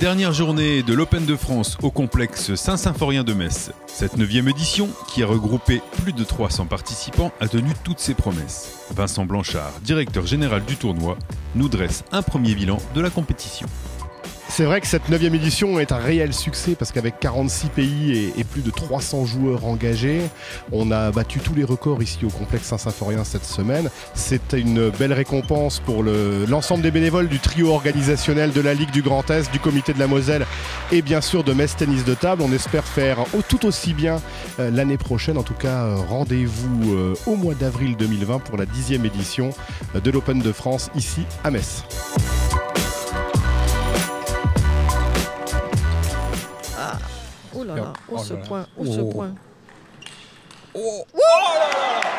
Dernière journée de l'Open de France au complexe Saint-Symphorien de Metz. Cette neuvième édition, qui a regroupé plus de 300 participants, a tenu toutes ses promesses. Vincent Blanchard, directeur général du tournoi, nous dresse un premier bilan de la compétition. C'est vrai que cette 9 édition est un réel succès parce qu'avec 46 pays et, plus de 300 joueurs engagés, on a battu tous les records ici au complexe Saint-Symphorien cette semaine. C'est une belle récompense pour l'ensemble des bénévoles du trio organisationnel de la Ligue du Grand Est, du Comité de la Moselle et bien sûr de Metz Tennis de Table. On espère faire tout aussi bien euh, l'année prochaine. En tout cas, euh, rendez-vous euh, au mois d'avril 2020 pour la dixième édition de l'Open de France ici à Metz. Oh là là, oh, ce point, oh ce point. Oh, oh là là